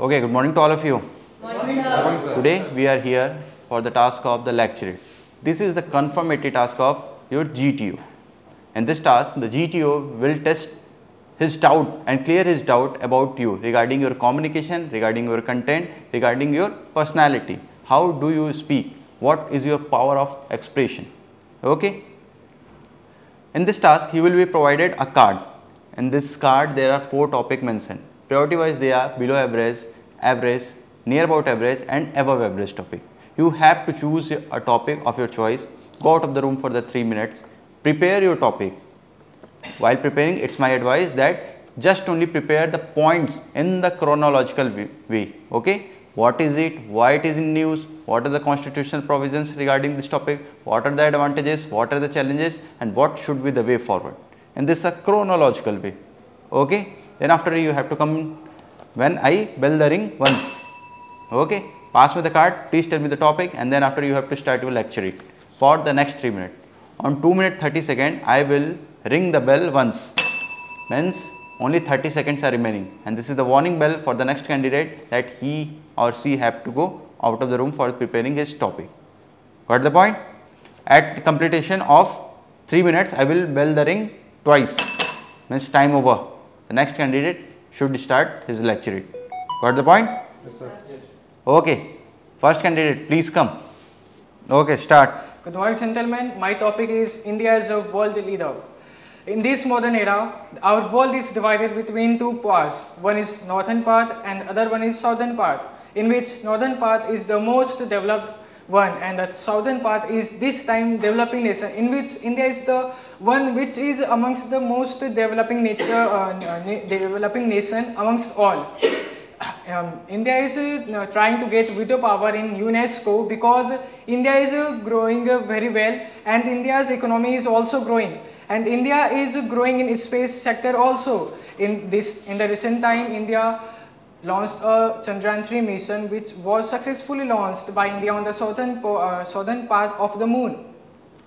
Okay, good morning to all of you. Morning, sir. Today we are here for the task of the lecture. This is the conformity task of your GTO. In this task, the GTO will test his doubt and clear his doubt about you regarding your communication, regarding your content, regarding your personality. How do you speak? What is your power of expression? Okay. In this task, he will be provided a card. In this card, there are four topic mentioned. Priority wise, they are below average, average, near about average, and above average topic. You have to choose a topic of your choice. Go out of the room for the three minutes. Prepare your topic. While preparing, it's my advice that just only prepare the points in the chronological way. Okay what is it, why it is in news, what are the constitutional provisions regarding this topic, what are the advantages, what are the challenges and what should be the way forward and this is a chronological way. Okay. Then after you have to come when I bell the ring once. Okay. Pass me the card, please tell me the topic and then after you have to start your lecture for the next 3 minutes. On 2 minute 30 second I will ring the bell once means only 30 seconds are remaining and this is the warning bell for the next candidate that he or she have to go out of the room for preparing his topic. Got the point? At completion of 3 minutes I will bell the ring twice means time over. The next candidate should start his lecture. Got the point? Yes, sir. Okay. First candidate please come. Okay start. Good morning gentlemen. My topic is India as a world leader. In this modern era, our world is divided between two parts. One is northern part and other one is southern part, in which northern part is the most developed one and the southern part is this time developing nation, in which India is the one which is amongst the most developing nature, uh, developing nation amongst all. Um, India is uh, trying to get veto power in UNESCO because India is uh, growing uh, very well and India's economy is also growing and India is growing in space sector also. In this, in the recent time, India launched a Chandrayaan 3 mission which was successfully launched by India on the southern, uh, southern part of the moon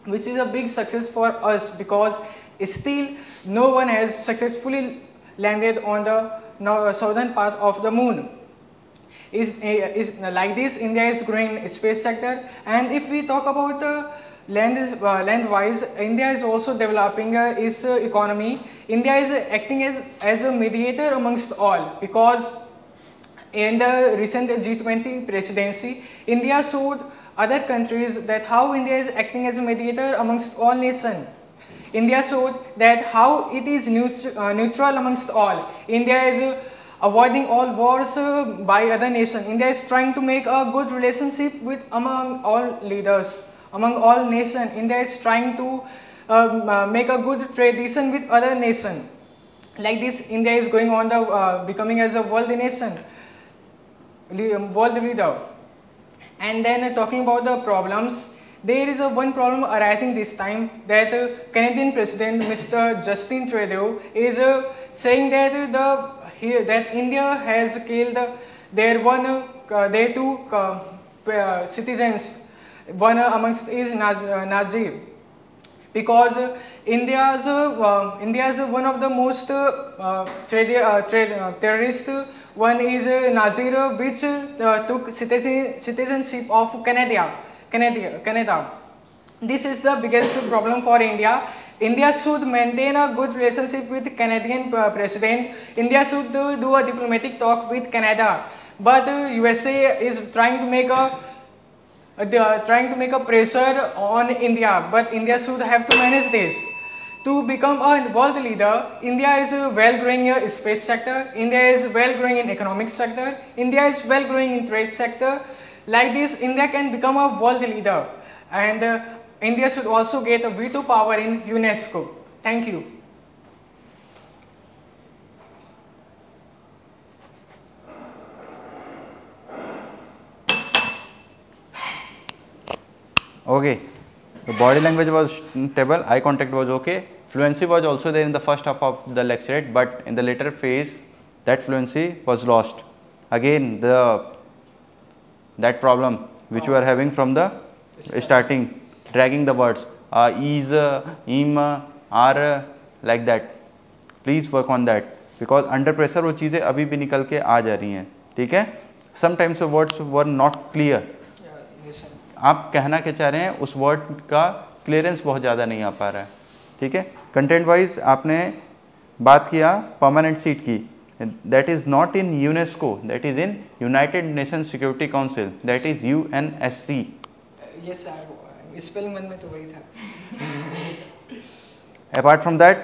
which is a big success for us because still no one has successfully landed on the southern part of the moon. Is, is like this India is growing space sector and if we talk about the land uh, land wise india is also developing uh, its uh, economy india is acting as as a mediator amongst all because in the recent g20 presidency india showed other countries that how india is acting as a mediator amongst all nations india showed that how it is neut uh, neutral amongst all india is uh, avoiding all wars uh, by other nations india is trying to make a good relationship with among all leaders among all nations. India is trying to um, uh, make a good tradition with other nations. Like this, India is going on the uh, becoming as a world nation, um, world leader. And then uh, talking about the problems, there is a one problem arising this time that uh, Canadian President Mr. Justin Trudeau is uh, saying that the here that India has killed their one uh, their two citizens one amongst is uh, Najib because India's uh, India is one of the most uh, uh, uh, terrorist one is uh, Nazir which uh, took citizen, citizenship of Canada, Canada, Canada. This is the biggest problem for India. India should maintain a good relationship with Canadian uh, president. India should do a diplomatic talk with Canada. But USA is trying to make a uh, they are trying to make a pressure on India, but India should have to manage this. To become a world leader, India is a well growing in space sector, India is well growing in economic sector, India is well growing in trade sector. Like this, India can become a world leader and uh, India should also get a veto power in UNESCO. Thank you. Okay, the body language was stable, eye contact was okay, fluency was also there in the first half of the lecture, but in the later phase that fluency was lost. Again, the that problem which oh. you are having from the starting, dragging the words, uh, is, uh, im, are, like that. Please work on that because under pressure वो चीज़ें अभी भी निकल के आ जा रही हैं ठीक है sometimes words were not clear Yeah, listen. आप कहना क्या चाह रहे हैं उस वर्ड का क्लियरेंस बहुत ज़्यादा नहीं आ पा रहा है। ठीक है? कंटेंट वाइज आपने बात किया परमानेंट सीट की। That is not in UNESCO that is in United Nation Security Council that is U N S C yes. Spelling में तो वही था। Apart from that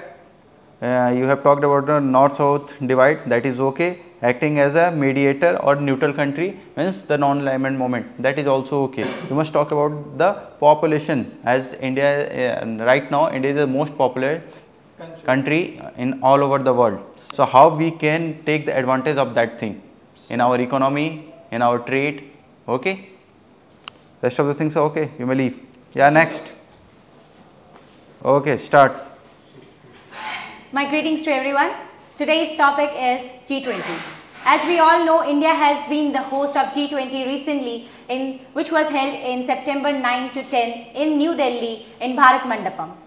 uh, you have talked about the north south divide. That is okay. Acting as a mediator or neutral country means the non alignment moment. That is also okay. You must talk about the population as india uh, right now india is the most popular Country. country in all over the world. So how we can take the advantage of that thing? In our economy in our trade okay? Rest of the things are okay. You may leave. Yeah next. Okay start My greetings to everyone. Today's topic is G20. As we all know, India has been the host of G20 recently, in which was held in September 9 to 10 in New Delhi in Bharat Mandapam.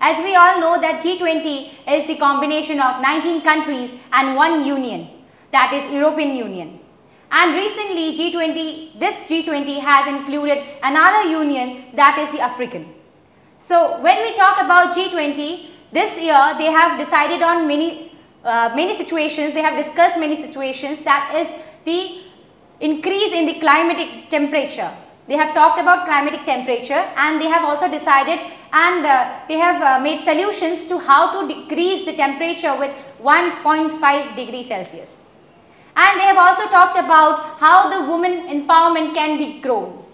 As we all know that G20 is the combination of 19 countries and one union, that is European Union. And recently G20, this G20 has included another union that is the African. So when we talk about G20, this year they have decided on many, uh, many situations, they have discussed many situations that is the increase in the climatic temperature. They have talked about climatic temperature and they have also decided and uh, they have uh, made solutions to how to decrease the temperature with 1.5 degree Celsius. And they have also talked about how the woman empowerment can be grown.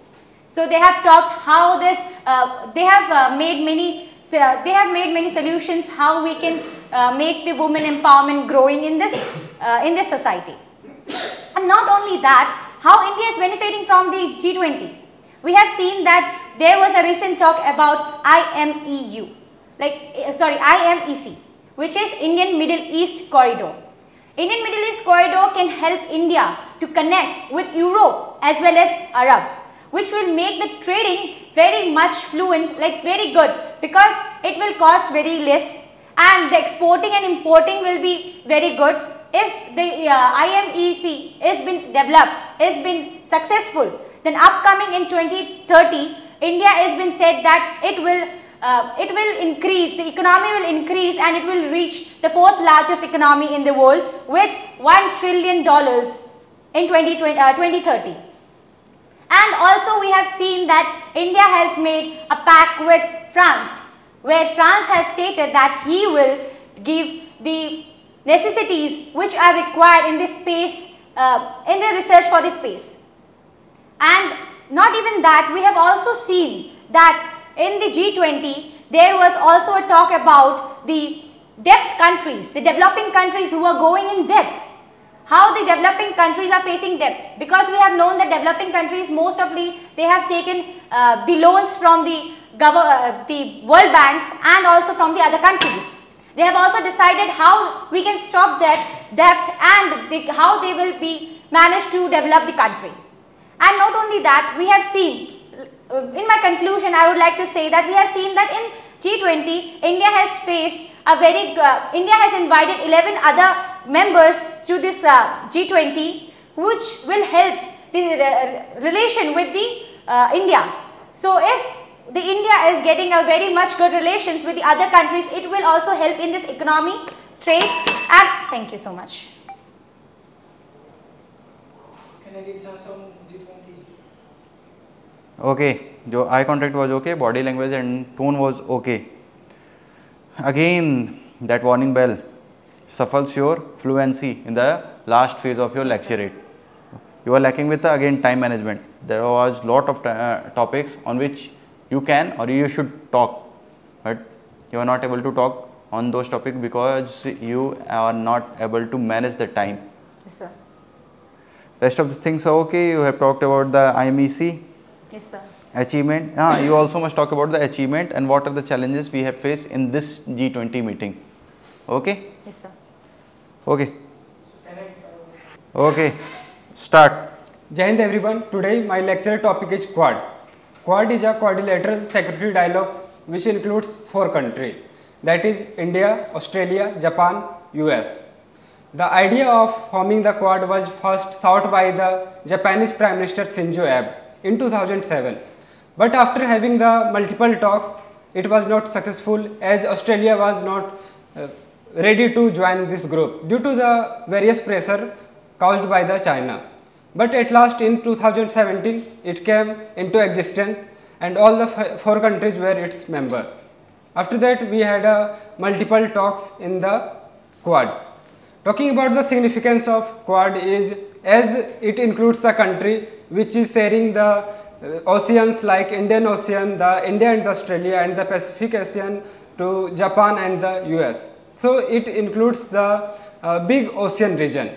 So they have talked how this, uh, they have uh, made many, so, uh, they have made many solutions how we can uh, make the woman empowerment growing in this, uh, in this society. And not only that, how India is benefiting from the G20. We have seen that there was a recent talk about IMEU, like uh, sorry IMEC, which is Indian Middle East Corridor. Indian Middle East Corridor can help India to connect with Europe as well as Arab, which will make the trading very much fluent, like very good because it will cost very less and the exporting and importing will be very good if the uh, IMEC has been developed, has been successful, then upcoming in 2030, India has been said that it will uh, it will increase, the economy will increase and it will reach the fourth largest economy in the world with 1 trillion dollars in 2020, uh, 2030. And also we have seen that India has made a pact with France where France has stated that he will give the necessities which are required in the space, uh, in the research for the space. And not even that, we have also seen that in the G20, there was also a talk about the depth countries, the developing countries who are going in depth. How the developing countries are facing debt because we have known that developing countries most of the they have taken uh, the loans from the uh, the world banks and also from the other countries. They have also decided how we can stop that debt and how they will be managed to develop the country. And not only that, we have seen, uh, in my conclusion, I would like to say that we have seen that in G20, India has faced a very, uh, India has invited 11 other members to this uh, G20, which will help the uh, relation with the uh, India. So if the India is getting a very much good relations with the other countries, it will also help in this economy, trade and thank you so much. Can I read some some G20? okay your eye contact was okay body language and tone was okay again that warning bell suffers your fluency in the last phase of your lecturette you are lacking with the, again time management. There was lot of uh, topics on which you can or you should talk but you are not able to talk on those topics because you are not able to manage the time. Yes sir. rest of the things are okay. You have talked about the imec Yes sir. achievement. Ah, you also must talk about the achievement and what are the challenges we have faced in this g20 meeting. Okay Yes sir. okay okay start Jai Hind everyone. Today my lecture topic is Quad. Quad is a quadrilateral security dialogue which includes four countries that is India, Australia, Japan, US. The idea of forming the Quad was first sought by the Japanese Prime Minister Shinzo Abe in 2007. But after having the multiple talks, it was not successful as Australia was not uh, ready to join this group due to the various pressure caused by the China. But at last in 2017, it came into existence and all the four countries were its member. After that, we had uh, multiple talks in the Quad. Talking about the significance of Quad is as it includes the country which is sharing the uh, oceans like Indian Ocean, the India and Australia and the Pacific Ocean to Japan and the US. So, it includes the uh, big ocean region.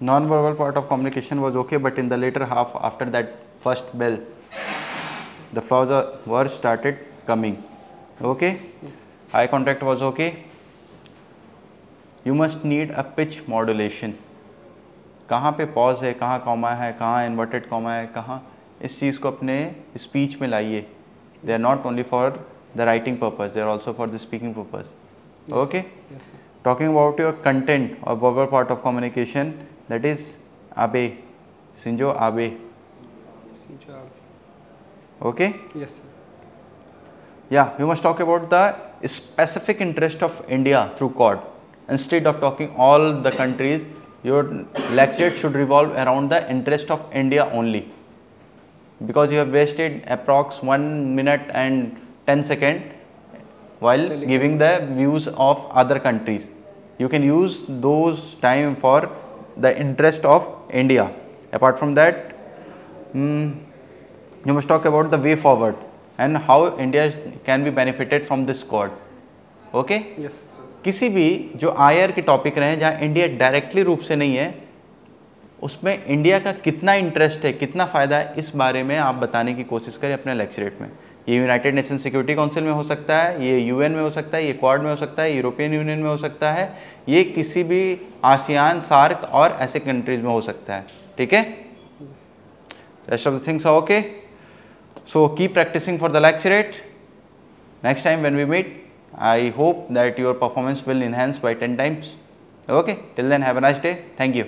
Non-verbal part of communication was okay, but in the later half after that first bell, the flaws were started coming. Okay? Yes. Eye contact was okay. You must need a pitch modulation कहाँ पे pause है कहाँ comma है कहाँ inverted comma है कहाँ इस चीज़ को अपने स्पीच में लाइए they are not only for the writing purpose they are also for the speaking purpose Okay talking about your content or verbal part of communication that is abe. Shinzo abe. Okay? Yes. yeah we must talk about the specific interest of india through quad instead of talking all the countries your lecture should revolve around the interest of india only. Because you have wasted approx 1 minute and 10 second while giving the views of other countries you can use those time for the interest of india apart from that mm, you must talk about the way forward and how india can be benefited from this quad okay Yes. किसी भी जो आयर के topic रहे जहाँ India directly रूप से नहीं है उसमें इंडिया का कितना इंटरेस्ट है कितना फ़ायदा है इस बारे में आप बताने की कोशिश करें अपने लेक्चरेट में ये यूनाइटेड नेशन सिक्योरिटी काउंसिल में हो सकता है, ये यूएन में हो सकता है, ये क्वाड में हो सकता है यूरोपियन यूनियन में हो सकता है, ये किसी भी आसियान सार्क और ऐसे कंट्रीज़ में हो सकता है, ठीक है? Rest of the things okay so keep practicing for the lax rate next time when we meet I hope that your performance will enhance by ten times okay till then have a nice day thank you